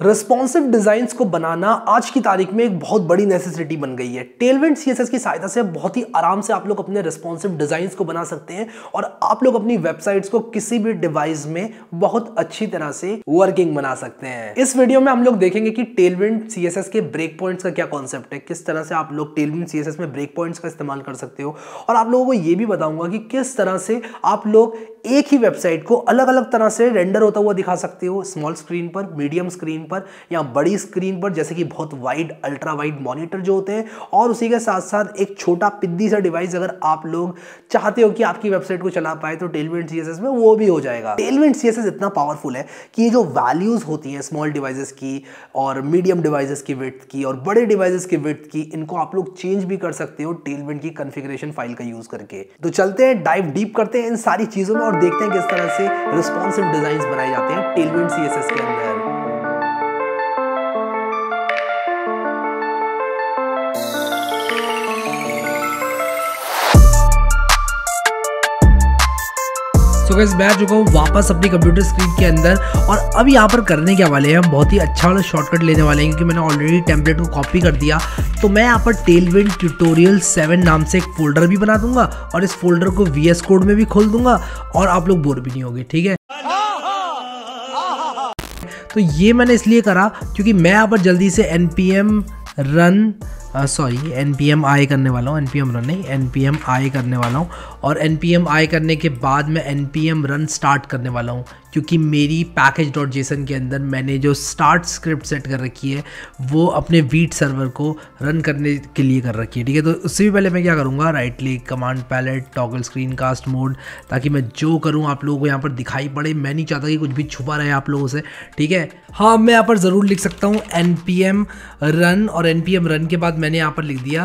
Responsive design को बनाना आज की तारीख में एक बहुत बड़ी नेसेसिटी बन गई है। टेलवेंट सीएसएस की सहायता से बहुत ही आराम से आप लोग अपने रिस्पॉन्सिव डिज़ाइन को बना सकते हैं और आप लोग अपनी वेबसाइट्स को किसी भी डिवाइस में बहुत अच्छी तरह से वर्किंग बना सकते हैं। इस वीडियो में हम लोग देखेंगे कि टेलवेंट सीएसएस के ब्रेक पॉइंट्स का क्या कॉन्सेप्ट है, किस तरह से आप लोग टेलवेंट सीएसएस में ब्रेक पॉइंट्स का इस्तेमाल कर सकते हो। और आप लोगों को यह भी बताऊँगा कि किस तरह से आप लोग एक ही वेबसाइट को अलग अलग तरह से रेंडर होता हुआ दिखा सकते हो स्मॉल स्क्रीन पर मीडियम स्क्रीन पर या बड़ी स्क्रीन पर, जैसे कि बहुत वाइड अल्ट्रा वाइड मॉनिटर जो होते हैं, और उसी के साथ साथ एक छोटा पिद्दी सा डिवाइस अगर आप लोग चाहते हो कि आपकी वेबसाइट को चला पाए तो टेलमेंट सी में वो भी हो जाएगा। टेलमेंट सी इतना पावरफुल है कि ये जो वैल्यूज़ होती हैं स्मॉल डिवाइसेस की और मीडियम डिवाइसेस की विथ की और बड़े डिवाइसेस की विथ की, इनको आप लोग चेंज भी कर सकते हो टेलमेंट की कन्फिग्रेशन फ़ाइल का यूज़ करके। तो चलते हैं डाइव डीप करते हैं इन सारी चीज़ों में और देखते हैं किस तरह से रिस्पॉन्सिव डिज़ाइन बनाए जाते हैं टेलविंड सीएसएस के अंदर। सो so मैं चुका हूँ वापस अपनी कंप्यूटर स्क्रीन के अंदर और अब यहाँ पर करने के वाले हैं? हम बहुत ही अच्छा वाला शॉर्टकट लेने वाले हैं क्योंकि मैंने ऑलरेडी टेम्पलेट को कॉपी कर दिया। तो मैं यहाँ पर टेलविंड ट्यूटोरियल सेवन नाम से एक फोल्डर भी बना दूँगा और इस फोल्डर को वीएस कोड में भी खोल दूँगा और आप लोग बोर भी नहीं होगे, ठीक है? तो ये मैंने इसलिए करा क्योंकि मैं यहाँ पर जल्दी से N run sorry N P M I करने वाला हूँ एन पी एम रन नहीं एन पी एम आई करने वाला हूँ और एन पी एम आई करने के बाद मैं N P M run start करने वाला हूँ क्योंकि मेरी पैकेज डॉट जेसन के अंदर मैंने जो स्टार्ट स्क्रिप्ट सेट कर रखी है, वो अपने वीट सर्वर को रन करने के लिए कर रखी है, ठीक है? तो उससे भी पहले मैं क्या करूँगा? Right click command palette toggle screen cast mode ताकि मैं जो करूँ आप लोगों को यहाँ पर दिखाई पड़े। मैं नहीं चाहता कि कुछ भी छुपा रहे आप लोगों से, ठीक है? हाँ मैं यहाँ पर ज़रूर लिख सकता हूँ एन पी एम रन और एन पी एम रन के बाद मैंने यहाँ पर लिख दिया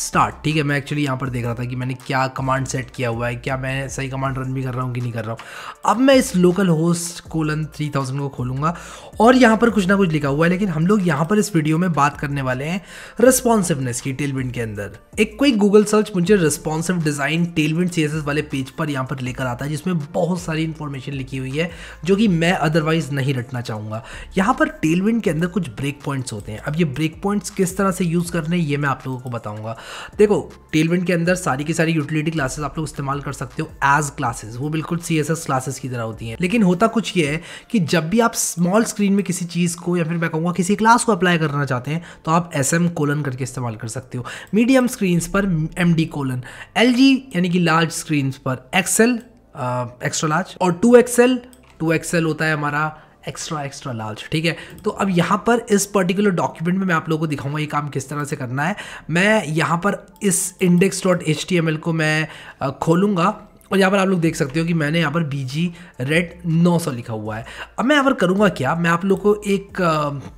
स्टार्ट ठीक है? मैं एक्चुअली यहाँ पर देख रहा था कि मैंने क्या कमांड सेट किया हुआ है, क्या मैं सही कमांड रन भी कर रहा हूँ कि नहीं कर रहा हूँ। अब मैं इस local host colon three thousand को खोलूँगा और यहाँ पर कुछ ना कुछ लिखा हुआ है, लेकिन हम लोग यहाँ पर इस वीडियो में बात करने वाले हैं रिस्पॉन्सिवनेस की टेलविंड के अंदर। एक कोई गूगल सर्च मुझे रिस्पॉन्सिव डिज़ाइन टेलविंड सी वाले पेज पर यहाँ पर लेकर आता है, जिसमें बहुत सारी इन्फॉर्मेशन लिखी हुई है, जो कि मैं अदरवाइज़ नहीं रटना चाहूँगा। यहाँ पर टेलविंड के अंदर कुछ ब्रेक पॉइंट्स होते हैं। अब ये ब्रेक पॉइंट्स किस तरह से यूज़ करने ये मैं आप लोगों को बताऊँगा। देखो टेलविंड के अंदर सारी की सारी यूटिलिटी क्लासेस आप लोग इस्तेमाल कर सकते हो एज क्लासेस वो बिल्कुल सी एस एस क्लासेस की तरह होती हैं। लेकिन होता कुछ ये है कि जब भी आप स्मॉल स्क्रीन में किसी चीज़ को या फिर मैं कहूँगा किसी क्लास को अप्लाई करना चाहते हैं तो आप एस एम कोलन करके इस्तेमाल कर सकते हो। मीडियम स्क्रीन पर M D colon L G यानी कि लार्ज स्क्रीन पर एक्सएल एक्स्ट्रा लार्ज और टू एक्सएल टू एक्सएल होता है हमारा एक्स्ट्रा एक्स्ट्रा लार्ज ठीक है? तो अब यहाँ पर इस पर्टिकुलर डॉक्यूमेंट में मैं आप लोगों को दिखाऊँगा ये काम किस तरह से करना है। मैं यहाँ पर इस इंडेक्स डॉट एच को मैं खोलूँगा। और यहाँ पर आप लोग देख सकते हो कि मैंने यहाँ पर बी जी रेड नौ सौ लिखा हुआ है। अब मैं यहाँ पर करूँगा क्या? मैं आप लोग को एक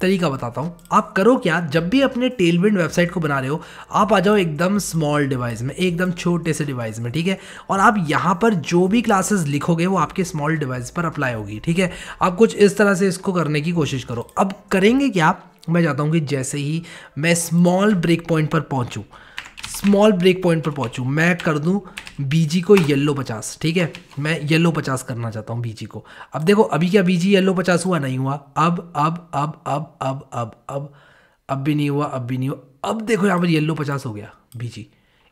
तरीका बताता हूँ। आप करो क्या? जब भी अपने टेलविंड वेबसाइट को बना रहे हो, आप आ जाओ एकदम स्मॉल डिवाइस में, एकदम छोटे से डिवाइस में, ठीक है? और आप यहाँ पर जो भी क्लासेस लिखोगे, वो आपके स्मॉल डिवाइस पर अप्लाई होगी, ठीक है? आप कुछ इस तरह से इसको करने की कोशिश करो। अब करेंगे क्या? मैं चाहता हूँ कि जैसे ही मैं स्मॉल ब्रेक पॉइंट पर पहुँचूँ स्मॉल ब्रेक पॉइंट पर पहुंचूँ। मैं कर दूँ बीजी को येलो पचास, ठीक है? मैं येलो पचास करना चाहता हूँ बीजी को। अब देखो, अभी क्या बीजी येलो पचास हुआ? नहीं हुआ। अब अब अब अब अब अब अब अब भी नहीं हुआ, अब भी नहीं हुआ। अब देखो, यहाँ पर येलो पचास हो गया बीजी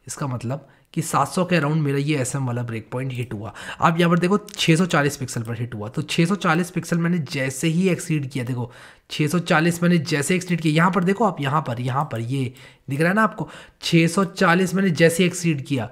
इसका मतलब कि 700 के अराउंड मेरा ये एसएम वाला ब्रेक पॉइंट हिट हुआ। आप यहाँ पर देखो 640 पिक्सल पर हिट हुआ। तो 640 पिक्सल मैंने जैसे ही एक्सीड किया, देखो 640 मैंने जैसे एक्सीड किया। यहाँ पर देखो आप, यहाँ पर यहाँ पर, ये दिख रहा है ना आपको 640 मैंने जैसे एक्सीड किया।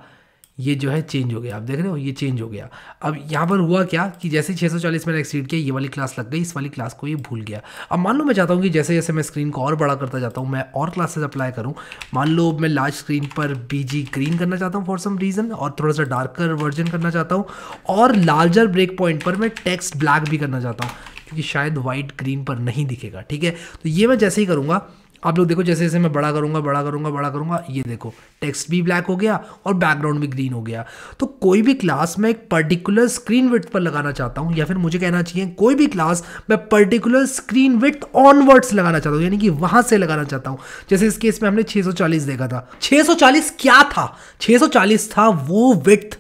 ये जो है चेंज हो गया। आप देख रहे हो? ये चेंज हो गया। अब यहाँ पर हुआ क्या कि जैसे 640 मैंने एक्सीड किया, ये वाली क्लास लग गई, इस वाली क्लास को ये भूल गया। अब मान लो मैं चाहता हूँ कि जैसे जैसे मैं स्क्रीन को और बड़ा करता जाता हूँ, मैं और क्लासेस अप्लाई करूँ, मान लो मैं लार्ज स्क्रीन पर बी ग्रीन करना चाहता हूँ फॉर सम रीज़न और थोड़ा सा डार्कर वर्जन करना चाहता हूँ और लार्जर ब्रेक पॉइंट पर मैं टेक्स्ट ब्लैक भी करना चाहता हूँ, क्योंकि शायद वाइट ग्रीन पर नहीं दिखेगा, ठीक है? तो ये मैं जैसे ही करूँगा आप लोग देखो, जैसे जैसे मैं बड़ा करूँगा बड़ा करूँगा बड़ा करूँगा, ये देखो टेक्स्ट भी ब्लैक हो गया और बैकग्राउंड भी ग्रीन हो गया। तो कोई भी क्लास मैं एक पर्टिकुलर स्क्रीन विथ पर लगाना चाहता हूँ, या फिर मुझे कहना चाहिए, कोई भी क्लास मैं पर्टिकुलर स्क्रीन विथ ऑनवर्ड्स लगाना चाहता हूँ, यानी कि वहाँ से लगाना चाहता हूँ। जैसे इस केस में हमने 640 देखा था। 640 क्या था? 640 था वो विथ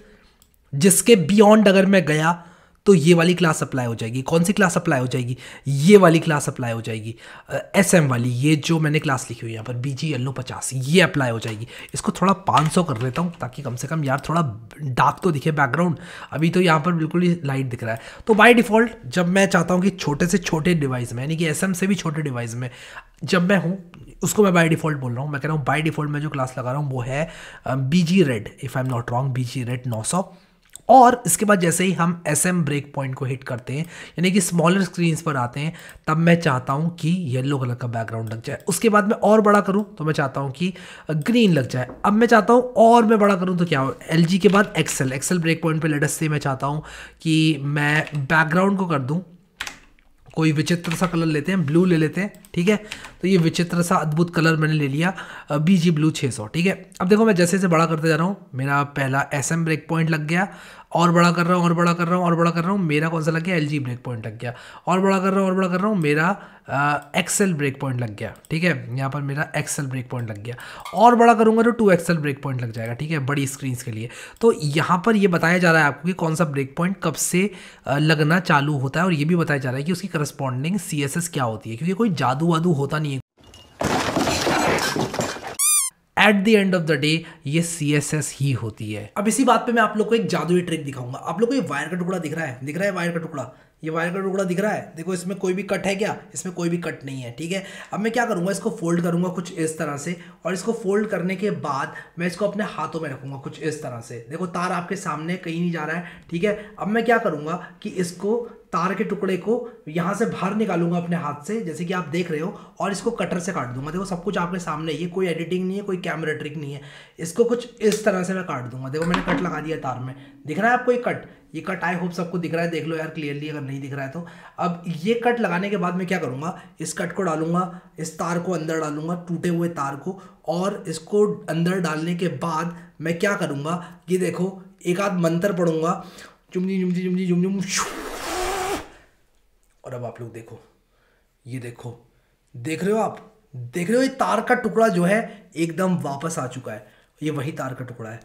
जिसके बियॉन्ड अगर मैं गया तो ये वाली क्लास अप्लाई हो जाएगी। कौन सी क्लास अप्लाई हो जाएगी? ये वाली क्लास अप्लाई हो जाएगी। एस एम वाली, ये जो मैंने क्लास लिखी हुई यहाँ पर बी जी येलो पचास, ये अप्लाई हो जाएगी। इसको थोड़ा पाँच सौ कर लेता हूँ ताकि कम से कम यार थोड़ा डार्क तो दिखे बैकग्राउंड अभी तो यहाँ पर बिल्कुल ही लाइट दिख रहा है। तो बाई डिफ़ॉल्ट जब मैं चाहता हूँ कि छोटे से छोटे डिवाइस में, यानी कि एसएम से भी छोटे डिवाइस में, जब मैं हूँ, उसको मैं बाय डिफ़ॉल्ट बोल रहा हूँ। मैं कह रहा हूँ बाय डिफ़ॉल्ट मैं जो क्लास लगा रहा हूँ, वो है B G red if I am not wrong B G red नौ सौ। और इसके बाद जैसे ही हम एस एम ब्रेक पॉइंट को हिट करते हैं, यानी कि स्मॉलर स्क्रीन पर आते हैं, तब मैं चाहता हूँ कि येलो कलर का बैकग्राउंड लग जाए। उसके बाद मैं और बड़ा करूँ तो मैं चाहता हूँ कि ग्रीन लग जाए। अब मैं चाहता हूँ और मैं बड़ा करूँ तो क्या हो एलजी के बाद एक्सेल एक्सेल ब्रेक पॉइंट पर लेटेस्ट से मैं चाहता हूँ कि मैं बैकग्राउंड को कर दूँ। कोई विचित्र सा कलर लेते हैं ब्लू ले लेते हैं ठीक है? तो ये विचित्र सा अद्भुत कलर मैंने ले लिया बी जी ब्लू 600 ठीक है? अब देखो मैं जैसे जैसे बड़ा करते जा रहा हूँ, मेरा पहला एस एम ब्रेक पॉइंट लग गया, और बड़ा कर रहा हूँ, और बड़ा कर रहा हूँ, और बड़ा कर रहा हूँ, मेरा कौन सा लग गया? एल जी ब्रेक पॉइंट लग गया। और बड़ा कर रहा हूँ, और बड़ा कर रहा हूँ, मेरा एक्सेल ब्रेक पॉइंट लग गया, ठीक है? यहाँ पर मेरा एक्सेल ब्रेक पॉइंट लग गया। और बड़ा करूँगा तो टू एक्सेल ब्रेक पॉइंट लग जाएगा, ठीक है? बड़ी स्क्रीन के लिए। तो यहाँ पर ये बताया जा रहा है आपको कि कौन सा ब्रेक पॉइंट कब से लगना चालू होता है, और ये भी बताया जा रहा है कि उसकी करस्पॉन्डिंग सी क्या होती है, क्योंकि कोई जादू वादू होता नहीं है। At the end of the day ये सी एस एस ही होती है। अब इसी बात पे मैं आप लोग को एक जादुई ट्रिक दिखाऊँगा। आप लोग को ये वायर का टुकड़ा दिख रहा है? दिख रहा है वायर का टुकड़ा? ये वायर का टुकड़ा दिख रहा है? देखो, इसमें कोई भी कट है क्या? इसमें कोई भी कट नहीं है, ठीक है? अब मैं क्या करूँगा, इसको फोल्ड करूँगा कुछ इस तरह से, और इसको फोल्ड करने के बाद मैं इसको अपने हाथों में रखूँगा कुछ इस तरह से। देखो, तार आपके सामने कहीं नहीं जा रहा है, ठीक है? अब मैं क्या करूँगा कि इसको तार के टुकड़े को यहाँ से बाहर निकालूँगा अपने हाथ से, जैसे कि आप देख रहे हो, और इसको कटर से काट दूँगा। देखो, सब कुछ आपके सामने ये कोई एडिटिंग नहीं है, कोई कैमरा ट्रिक नहीं है। इसको कुछ इस तरह से मैं काट दूँगा। देखो, मैंने कट लगा दिया तार में। दिख रहा है आपको ये कट ये कट आई होप सबको दिख रहा है। देख लो यार क्लियरली अगर नहीं दिख रहा है तो। अब ये कट लगाने के बाद मैं क्या करूँगा? इस कट को डालूँगा, इस तार को अंदर डालूँगा, टूटे हुए तार को, और इसको अंदर डालने के बाद मैं क्या करूँगा? ये देखो, एक आध मंत्र पढ़ूँगा। चुमजी चुमजी चुमजी जुम और अब आप लोग देखो। ये देखो। देख रहे हो आप? देख रहे हो ये तार का टुकड़ा जो है, एकदम वापस आ चुका है। ये वही तार का टुकड़ा है।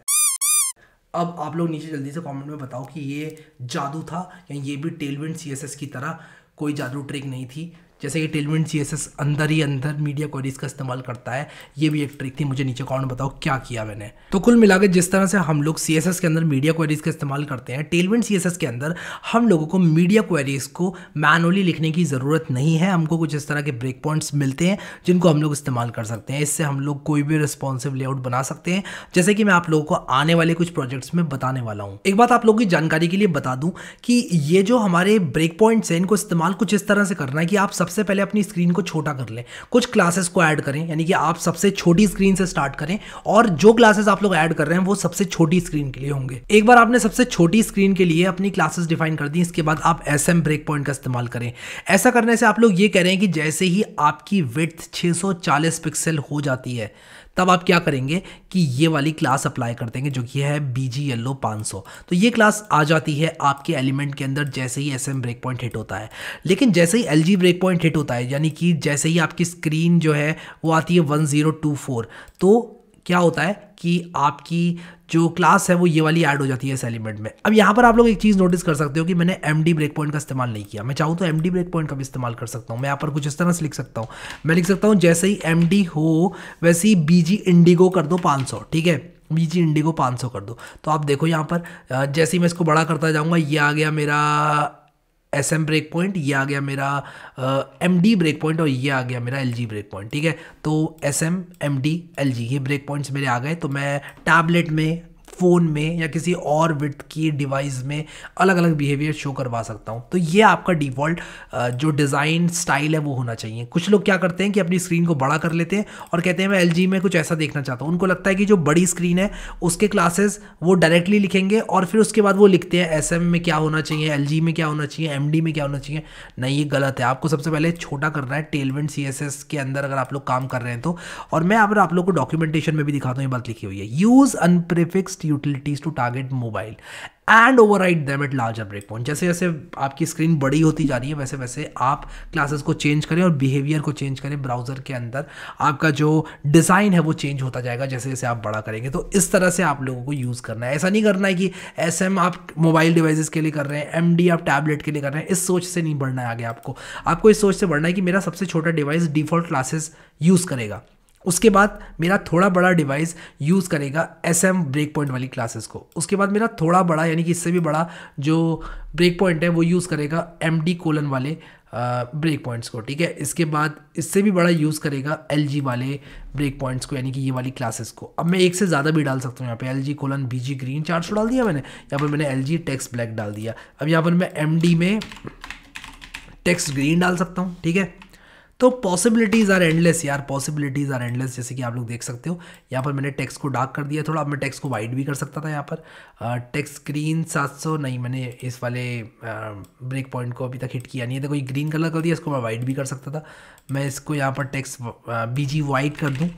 अब आप लोग नीचे जल्दी से कमेंट में बताओ कि ये जादू था या ये भी टेलविंड सीएसएस की तरह कोई जादू ट्रिक नहीं थी। जैसे कि टेलमेंट सी अंदर ही अंदर मीडिया क्वेरीज का इस्तेमाल करता है, ये भी एक ट्रिक थी, मुझे नीचे कॉमेंट बताओ क्या किया मैंने। तो कुल मिलाकर जिस तरह से हम लोग सीएसएस के अंदर मीडिया क्वेरीज का इस्तेमाल करते हैं टेलमेंट सी के अंदर हम लोगों को मीडिया क्वेरीज को मैनुअली लिखने की ज़रूरत नहीं है, हमको कुछ इस तरह के ब्रेक पॉइंट्स मिलते हैं, जिनको हम लोग इस्तेमाल कर सकते हैं। इससे हम लोग कोई भी रिस्पॉन्सिव लेआउट बना सकते हैं। जैसे कि मैं आप लोगों को आने वाले कुछ प्रोजेक्ट्स में बताने वाला हूँ। एक बात आप लोगों की जानकारी के लिए बता दूँ कि ये जो हमारे ब्रेक पॉइंट्स हैं, इनको इस्तेमाल कुछ इस तरह से करना है कि आप सबसे पहले अपनी स्क्रीन को छोटा कर लें। कुछ क्लासेस को ऐड करें, यानी कि आप सबसे छोटी स्क्रीन से स्टार्ट करें, और जो क्लासेस आप लोग ऐड कर रहे हैं, वो सबसे छोटी स्क्रीन के लिए होंगे। एक बार आपने सबसे छोटी स्क्रीन के लिए अपनी क्लासेस डिफाइन कर दी, इसके बाद आप एस एम ब्रेक पॉइंट का इस्तेमाल करें। ऐसा करने से आप लोग ये कह रहे हैं कि जैसे ही आपकी विथ 640 पिक्सल हो जाती है तब आप क्या करेंगे कि ये वाली क्लास अप्लाई कर देंगे, जो कि है बी जी येल्लो पाँच तो ये क्लास आ जाती है आपके एलिमेंट के अंदर, जैसे ही S M break point hit होता है। लेकिन जैसे ही L G break point hit होता है, यानी कि जैसे ही आपकी स्क्रीन जो है, वो आती है वन ज़ीरो टू फोर तो क्या होता है कि आपकी जो क्लास है वो ये वाली ऐड हो जाती है इस एलिमेंट में। अब यहाँ पर आप लोग एक चीज़ नोटिस कर सकते हो कि मैंने एम डी ब्रेक पॉइंट का इस्तेमाल नहीं किया। मैं चाहूँ तो एम डी ब्रेक पॉइंट का भी इस्तेमाल कर सकता हूँ। मैं यहाँ पर कुछ इस तरह से लिख सकता हूँ। मैं लिख सकता हूँ, जैसे ही एम डी हो, वैसे ही बी जी इंडिगो कर दो पाँच सौ, ठीक है? बी जी इंडिगो पाँच सौ कर दो। तो आप देखो यहाँ पर जैसे ही मैं इसको बड़ा करता जाऊँगा, ये आ गया मेरा एस एम ब्रेक पॉइंट ये आ गया मेरा एम डी ब्रेक पॉइंट और ये आ गया मेरा एल जी ब्रेक पॉइंट ठीक है? तो S M M D L G ये ब्रेक पॉइंट्स मेरे आ गए तो मैं टैबलेट में फ़ोन में या किसी और विथ की डिवाइस में अलग अलग बिहेवियर शो करवा सकता हूँ। तो ये आपका डिफ़ॉल्ट जो डिज़ाइन स्टाइल है वो होना चाहिए। कुछ लोग क्या करते हैं कि अपनी स्क्रीन को बड़ा कर लेते हैं और कहते हैं, मैं एलजी में कुछ ऐसा देखना चाहता हूँ। उनको लगता है कि जो बड़ी स्क्रीन है, उसके क्लासेस वो डायरेक्टली लिखेंगे और फिर उसके बाद वो लिखते हैं एसएम में क्या होना चाहिए LG में क्या होना चाहिए एमडी में क्या होना चाहिए? नहीं, ये गलत है। आपको सबसे पहले छोटा करना है टेलवेंट सीएसएस के अंदर अगर आप लोग काम कर रहे हैं तो। और मैं आप लोग को डॉक्यूमेंटेशन में भी दिखाता हूँ, ये बात लिखी हुई है। Use unprefixed text utilities to target mobile and override them at larger breakpoint जैसे जैसे आपकी स्क्रीन बड़ी होती जा रही है, वैसे वैसे आप क्लासेस को चेंज करें और बिहेवियर को चेंज करें ब्राउज़र के अंदर, आपका जो डिज़ाइन है वो चेंज होता जाएगा, जैसे जैसे आप बड़ा करेंगे। तो इस तरह से आप लोगों को यूज़ करना है। ऐसा नहीं करना है कि एस एम आप मोबाइल डिवाइसेस के लिए कर रहे हैं एम डी आप टैबलेट के लिए कर रहे हैं, इस सोच से नहीं बढ़ना है आगे आपको। आपको इस सोच से बढ़ना है कि मेरा सबसे छोटा डिवाइस डिफ़ॉल्ट क्लासेस यूज़ करेगा। उसके बाद मेरा थोड़ा बड़ा डिवाइस यूज़ करेगा एस एम ब्रेक पॉइंट वाली क्लासेस को। उसके बाद मेरा थोड़ा बड़ा, यानी कि इससे भी बड़ा जो ब्रेक पॉइंट है, वो यूज़ करेगा एम डी कोलन वाले ब्रेक पॉइंट्स को, ठीक है? इसके बाद इससे भी बड़ा यूज़ करेगा एल जी वाले ब्रेक पॉइंट्स को, यानी कि ये वाली क्लासेस को। अब मैं एक से ज़्यादा भी डाल सकता हूँ यहाँ पे। L G colon B G green चार सौ डाल दिया मैंने। यहाँ पर मैंने एल जी टेक्स ब्लैक डाल दिया। अब यहाँ पर मैं एम डी में टेक्स ग्रीन डाल सकता हूँ, ठीक है? तो पॉसिबिलिटीज़ आर एंडलेस यार पॉसिबिलिटीज़ आर एंडलेस जैसे कि आप लोग देख सकते हो। यहाँ पर मैंने टेक्स्ट को डार्क कर दिया थोड़ा, अब मैं टेक्स्ट को वाइट भी कर सकता था यहाँ पर। टेक्स्ट सात सौ, नहीं, मैंने इस वाले ब्रेक पॉइंट को अभी तक हिट किया नहीं है। देखो, ये ग्रीन कलर कर दिया, इसको मैं वाइट भी कर सकता था। मैं इसको यहाँ पर टेक्स्ट बीजी वाइट कर दूँ।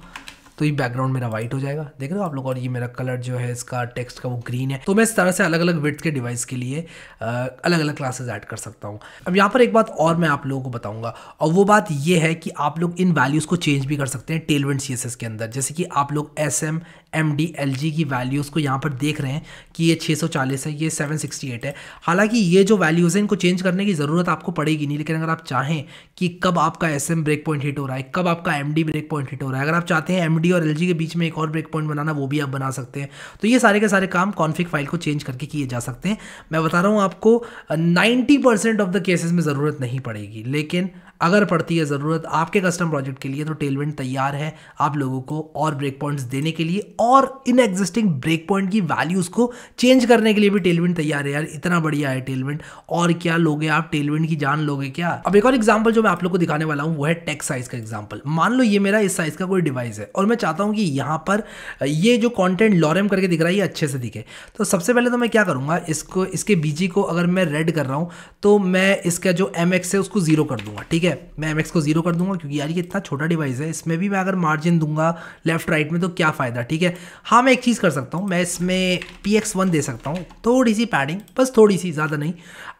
तो ये बैकग्राउंड मेरा व्हाइट हो जाएगा। देख रहे हो आप लोग? और ये मेरा कलर जो है, इसका टेक्स्ट का वो ग्रीन है। तो मैं इस तरह से अलग अलग विथ के डिवाइस के लिए अलग अलग क्लासेज ऐड कर सकता हूँ। अब यहाँ पर एक बात और मैं आप लोगों को बताऊँगा। और वो बात ये है कि आप लोग इन वैल्यूज़ को चेंज भी कर सकते हैं टेलवेंट सी के अंदर। जैसे कि आप लोग S M M D L G की वैल्यूज़ को यहाँ पर देख रहे हैं कि ये 640 है, ये 768 है। हालाँकि ये जो वैल्यूज़ हैं, इनको चेंज करने की ज़रूरत आपको पड़ेगी नहीं, लेकिन अगर आप चाहें कि कब आपका S M break point hit हो रहा है, कब आपका M D break point hit हो रहा है, अगर आप चाहते हैं एम डी और एल जी के बीच में एक और ब्रेक पॉइंट बनाना, वो भी आप बना सकते हैं। तो ये सारे के सारे काम कॉन्फिक फ़ाइल को चेंज करके किए जा सकते हैं। मैं बता रहा हूँ आपको नाइन्टी ऑफ़ द केसेस में ज़रूरत नहीं पड़ेगी, लेकिन अगर पड़ती है ज़रूरत आपके कस्टम प्रोजेक्ट के लिए तो टेलवेंट तैयार है आप लोगों को और ब्रेक पॉइंट्स देने के लिए और इन एग्जिस्टिंग ब्रेक पॉइंट की वैल्यूज़ को चेंज करने के लिए भी टेलवेंट तैयार है यार। इतना बढ़िया है टेलवेंट और क्या लोगे आप? टेलवेंट की जान लोगे क्या? अब एक और एग्ज़ाम्पल जो मैं आप लोग को दिखाने वाला हूँ, वो है टेक साइज़ का एग्ज़ाम्पल मान लो ये मेरा इस साइज़ का कोई डिवाइस है और मैं चाहता हूँ कि यहाँ पर, ये जो कॉन्टेंट लॉरम करके दिख रहा है, ये अच्छे से दिखे। तो सबसे पहले तो मैं क्या करूँगा, इसको, इसके बीजी को अगर मैं रेड कर रहा हूँ तो मैं इसका जो एमएक्स है, उसको ज़ीरो कर दूँगा, ठीक है? मैं एमएक्स को ज़ीरो कर दूँगा क्योंकि यार ये इतना छोटा डिवाइस है, इसमें भी मैं अगर मार्जिन दूँगा लेफ़्ट राइट में तो क्या फ़ायदा, ठीक है? हाँ मैं एक चीज़ कर सकता हूँ, मैं इसमें पी एक्स वन दे सकता हूँ थोड़ी सी पैडिंग बस थोड़ी सी ज़्यादा नहीं।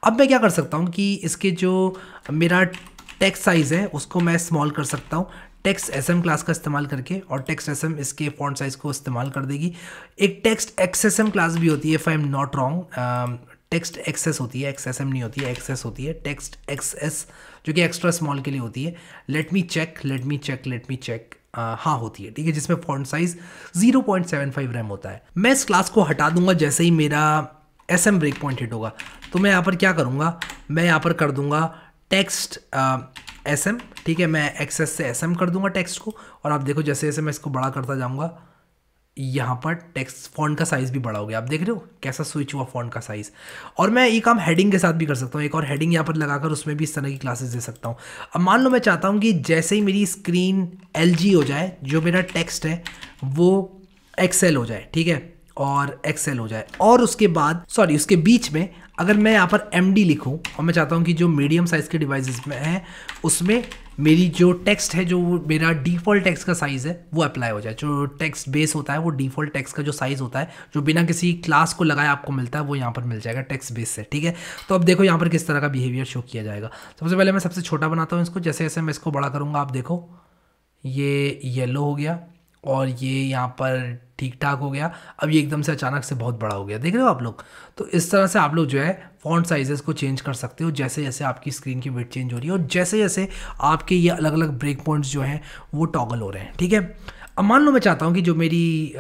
अब मैं क्या कर सकता हूँ कि इसके जो मेरा टेक्स्ट साइज़ है, उसको मैं स्मॉल कर सकता हूँ टेक्स्ट एस एम क्लास का इस्तेमाल करके और टेक्स्ट एस एम इसके फॉन्ट साइज़ को इस्तेमाल कर देगी। एक text X S M class भी होती है if I am not wrong text X S होती है एक्स एस एम नहीं होती है एक्सेस होती है टेक्स्ट एक्स एस जो कि एक्स्ट्रा स्मॉल के लिए होती है। Let me check let me check let me check हाँ होती है, ठीक है, जिसमें फॉन्ट साइज़ 0.75 रैम होता है। मैं इस क्लास को हटा दूँगा, जैसे ही मेरा S M break point hit होगा। तो मैं यहाँ पर क्या करूँगा? मैं यहाँ पर कर दूँगा टेक्स्ट एस एम ठीक है, मैं एक्सेस से एस एम कर दूँगा टेक्स्ट को। और आप देखो जैसे जैसे मैं इसको बड़ा करता जाऊँगा यहाँ पर टेक्स्ट फॉन्ट का साइज़ भी बड़ा हो गया। आप देख रहे हो कैसा स्विच हुआ फॉन्ट का साइज़ और मैं ये काम हेडिंग के साथ भी कर सकता हूँ। एक और हेडिंग यहाँ पर लगाकर उसमें भी इस तरह की क्लासेस दे सकता हूँ। अब मान लो मैं चाहता हूँ कि जैसे ही मेरी स्क्रीन एलजी हो जाए, जो मेरा टेक्स्ट है, वो एक्सेल हो जाए, ठीक है? और एक्सेल हो जाए। और उसके बाद सॉरी उसके बीच में अगर मैं यहाँ पर एम डी लिखूँ, और मैं चाहता हूँ कि जो मीडियम साइज़ के डिवाइसेस में है, उसमें मेरी जो टेक्स्ट है, जो मेरा डिफ़ॉल्ट टेक्स्ट का साइज़ है, वो अप्लाई हो जाए। जो टेक्स्ट बेस होता है, वो डिफ़ॉल्ट टेक्स्ट का जो साइज़ होता है, जो बिना किसी क्लास को लगाए आपको मिलता है, वो यहाँ पर मिल जाएगा टेक्स्ट बेस से, ठीक है? तो अब देखो यहाँ पर किस तरह का बिहेवियर शो किया जाएगा। सबसे पहले मैं सबसे छोटा बनाता हूँ इसको जैसे जैसे मैं इसको बड़ा करूँगा, आप देखो, ये येलो हो गया और ये यहाँ पर ठीक ठाक हो गया। अब ये एकदम से अचानक से बहुत बड़ा हो गया। देख रहे हो आप लोग? तो इस तरह से आप लोग जो है फॉन्ट साइजेस को चेंज कर सकते हो, जैसे जैसे आपकी स्क्रीन की वेट चेंज हो रही है और जैसे जैसे आपके ये अलग अलग ब्रेक पॉइंट्स जो हैं, वो टॉगल हो रहे हैं। ठीक है? अब मान लो मैं चाहता हूँ कि जो मेरी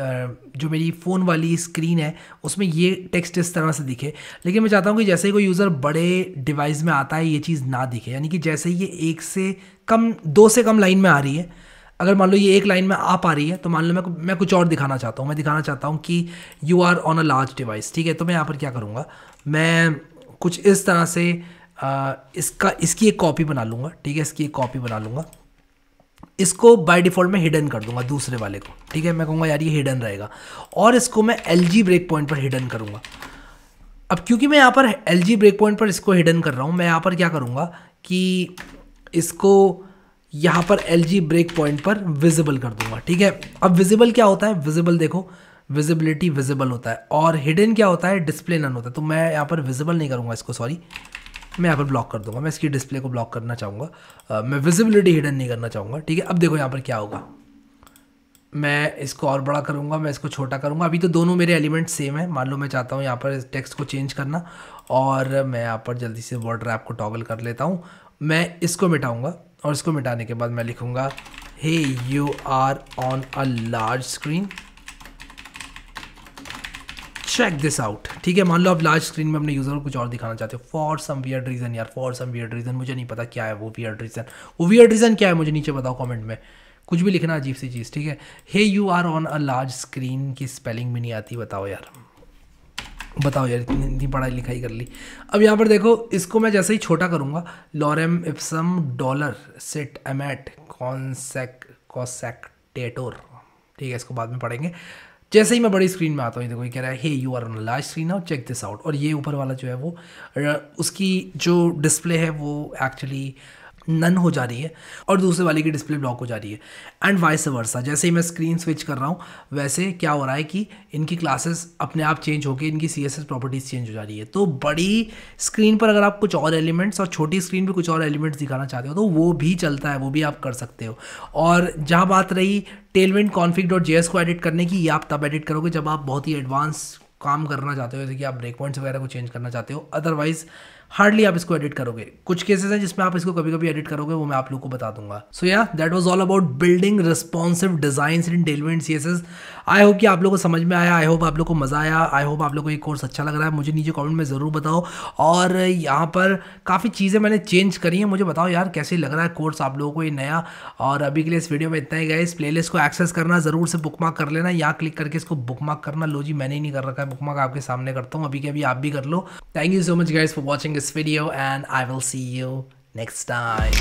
जो मेरी फ़ोन वाली स्क्रीन है, उसमें ये टेक्स्ट इस तरह से दिखे। लेकिन मैं चाहता हूँ कि जैसे ही कोई यूज़र बड़े डिवाइस में आता है, ये चीज़ ना दिखे। यानी कि जैसे ये एक से कम, दो से कम लाइन में आ रही है अगर मान लो ये एक लाइन में आ पा रही है तो मान लो मैं मैं कुछ और दिखाना चाहता हूँ। मैं दिखाना चाहता हूँ कि you are on a large device ठीक है? तो मैं यहाँ पर क्या करूँगा? मैं कुछ इस तरह से आ, इसका इसकी एक कॉपी बना लूँगा ठीक है? इसकी एक कॉपी बना लूँगा। इसको बाय डिफ़ॉल्ट मैं हिडन कर दूँगा दूसरे वाले को ठीक है? मैं कहूँगा यार ये हिडन रहेगा। और इसको मैं एल जी ब्रेक पॉइंट पर हिडन करूँगा। अब क्योंकि मैं यहाँ पर एल जी ब्रेक पॉइंट पर इसको हिडन कर रहा हूँ मैं यहाँ पर क्या करूँगा कि इसको यहाँ पर एल जी ब्रेक पॉइंट पर विजिबल कर दूँगा, ठीक है? अब विजिबल क्या होता है? विजिबल देखो विजिबिलिटी विजिबल होता है और हिडन क्या होता है? डिस्प्ले नन होता है। तो मैं यहाँ पर विजिबल नहीं करूँगा इसको सॉरी मैं यहाँ पर ब्लॉक कर दूँगा। मैं इसकी डिस्प्ले को ब्लॉक करना चाहूँगा। मैं विजिबिलिटी हिडन नहीं करना चाहूँगा, ठीक है? अब देखो यहाँ पर क्या होगा। मैं इसको और बड़ा करूँगा, मैं इसको छोटा करूँगा। अभी तो दोनों मेरे एलिमेंट सेम है। मान लो मैं चाहता हूँ यहाँ पर टेक्स्ट को चेंज करना और मैं यहाँ पर जल्दी से वर्ड रैप को टॉगल कर लेता हूँ। मैं इसको मिटाऊँगा। और इसको मिटाने के बाद मैं लिखूँगा hey you are on a large screen check this out ठीक है, मान लो आप लार्ज स्क्रीन में अपने यूज़र को कुछ और दिखाना चाहते हो। फॉर सम वियर्ड रीज़न यार फॉर सम वियर्ड रीज़न मुझे नहीं पता क्या है वो वियर्ड रीज़न वो वियर्ड रीज़न क्या है, मुझे नीचे बताओ कमेंट में। कुछ भी लिखना अजीब सी चीज़, ठीक है? Hey you are on a large screen की स्पेलिंग भी नहीं आती, बताओ यार। बताओ यार, इतनी इतनी पढ़ाई लिखाई कर ली। अब यहाँ पर देखो, इसको मैं जैसे ही छोटा करूँगा, lorem ipsum dolor sit amet कॉन्सेक consectetur ठीक है, इसको बाद में पढ़ेंगे। जैसे ही मैं बड़ी स्क्रीन में आता हूँ देखो, ये कह रहा है hey you are on large screen now check this out और ये ऊपर वाला जो है वो उसकी जो डिस्प्ले है वो एक्चुअली नन हो जा रही है और दूसरे वाले की डिस्प्ले ब्लॉक हो जा रही है। एंड वाइस वर्सा जैसे ही मैं स्क्रीन स्विच कर रहा हूँ, वैसे क्या हो रहा है कि इनकी क्लासेस अपने आप चेंज होकर इनकी C S S properties change हो जा रही है। तो बड़ी स्क्रीन पर अगर आप कुछ और एलिमेंट्स और छोटी स्क्रीन पर कुछ और एलिमेंट्स दिखाना चाहते हो तो वो भी चलता है, वो भी आप कर सकते हो। और जहाँ बात रही टेलविंड कॉन्फिक डॉट जे को एडिट करने की, ये आप तब एडिट करोगे जब आप बहुत ही एडवांस काम करना चाहते हो, जैसे कि आप ब्रेक पॉइंट्स वगैरह को चेंज करना चाहते हो। अदरवाइज़ हार्डली आप इसको एडिट करोगे। कुछ केसेस हैं जिसमें आप इसको कभी कभी एडिट करोगे, वो मैं आप लोग को बता दूँगा। So yeah that was all about building responsive design in Tailwind C I hope कि आप लोग को समझ में आया आई होप आप लोग को मज़ा आया आई होप आप लोग को ये कोर्स अच्छा लग रहा है। मुझे नीचे कॉमेंट में ज़रूर बताओ। और यहाँ पर काफ़ी चीज़ें मैंने चेंज करी हैं। मुझे बताओ यार, कैसे लग रहा है कोर्स आप लोगों को ये नया? और अभी के लिए इस वीडियो में इतना ही गए इस प्लेलिस्ट को एक्सेस करना, ज़रूर से बुकमार्क कर लेना। यहाँ क्लिक करके इसको बुकमार्क करना। लो जी, मैंने ही नहीं कर रखा है। बुकमार्क आपके सामने करता हूँ। अभी के अभी आप भी कर लो। Thank you so much guys for watching this video and I will see you next time.